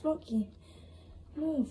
Smoky, move.